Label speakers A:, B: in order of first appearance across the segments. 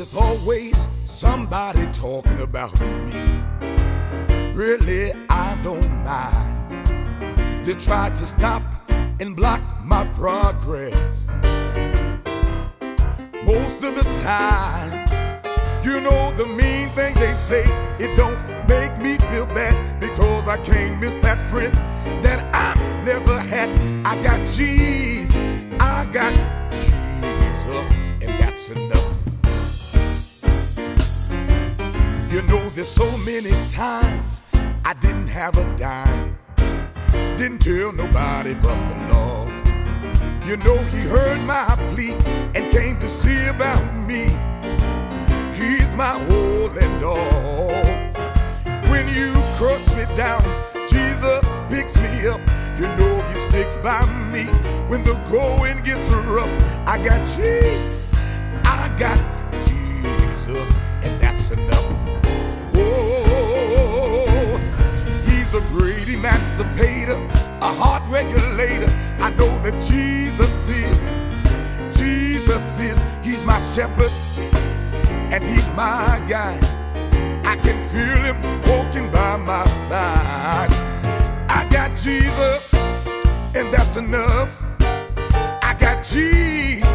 A: there's always somebody talking about me. Really, I don't mind. They try to stop and block my progress. Most of the time, you know the mean thing they say, it don't make me feel bad because I can't miss that friend that I never had. I got Jesus, I got Jesus, and that's enough. There's so many times I didn't have a dime, didn't tell nobody but the Lord. You know, He heard my plea and came to see about me. He's my all and all. When you crush me down, Jesus picks me up. You know He sticks by me when the going gets rough. I got Jesus, emancipator, a heart regulator. I know that Jesus is, Jesus is, He's my shepherd and He's my guide. I can feel Him walking by my side. I got Jesus, and that's enough. I got Jesus,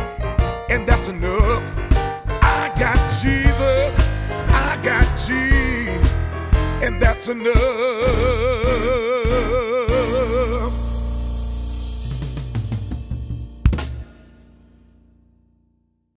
A: and that's enough. I got Jesus, I got G, and that's enough.